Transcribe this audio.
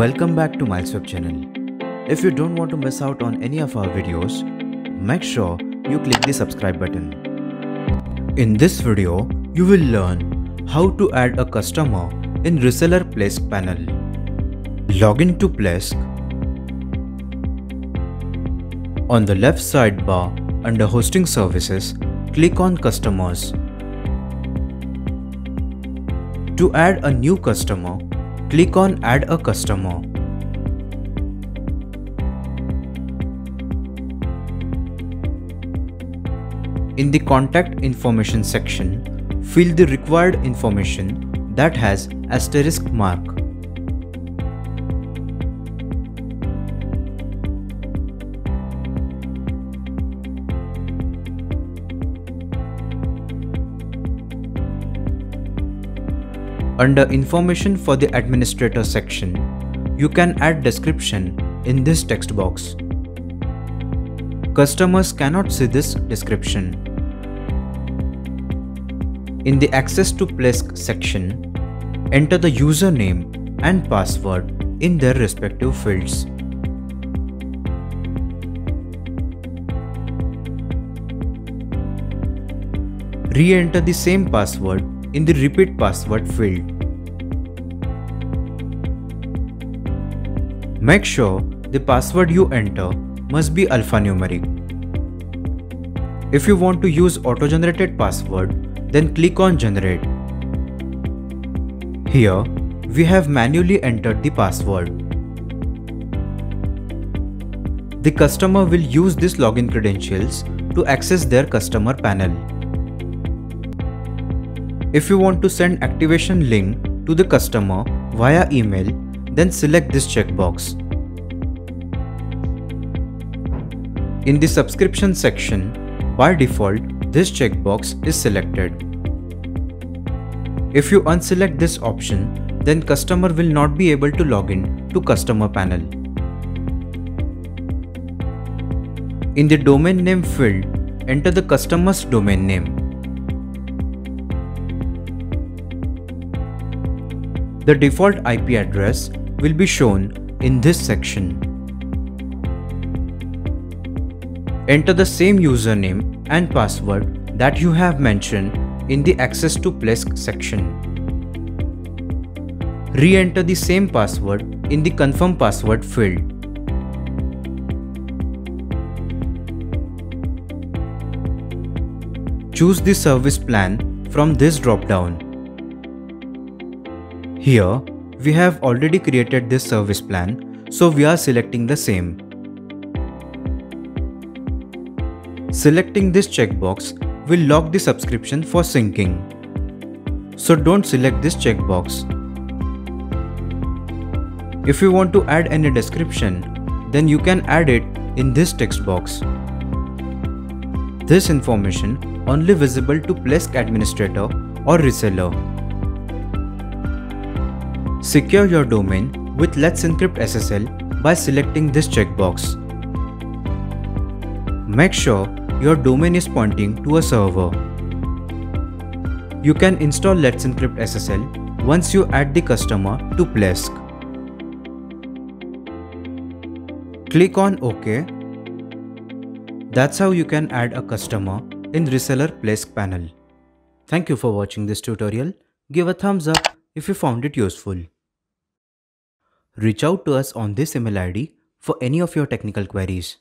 Welcome back to Milesweb channel. If you don't want to miss out on any of our videos, make sure you click the subscribe button. In this video, you will learn how to add a customer in Reseller Plesk panel. Log in to Plesk. On the left sidebar under Hosting Services, click on Customers. To add a new customer, click on Add a Customer. In the Contact Information section, fill the required information that has asterisk mark. Under Information for the Administrator section, you can add description in this text box. Customers cannot see this description. In the Access to Plesk section, enter the username and password in their respective fields. Re-enter the same password in the repeat password field. Make sure the password you enter must be alphanumeric. If you want to use auto-generated password, then click on generate. Here, we have manually entered the password. The customer will use these login credentials to access their customer panel. If you want to send activation link to the customer via email, then select this checkbox. In the subscription section, by default, this checkbox is selected. If you unselect this option, then customer will not be able to log in to customer panel. In the domain name field, enter the customer's domain name. The default IP address will be shown in this section. Enter the same username and password that you have mentioned in the Access to Plesk section. Re-enter the same password in the Confirm Password field. Choose the service plan from this drop-down. Here, we have already created this service plan, so we are selecting the same. Selecting this checkbox will lock the subscription for syncing. So don't select this checkbox. If you want to add any description, then you can add it in this text box. This information only visible to Plesk administrator or reseller. Secure your domain with Let's Encrypt SSL by selecting this checkbox. Make sure your domain is pointing to a server. You can install Let's Encrypt SSL once you add the customer to Plesk. Click on OK. That's how you can add a customer in Reseller Plesk panel. Thank you for watching this tutorial. Give a thumbs up if you found it useful. Reach out to us on this email ID for any of your technical queries.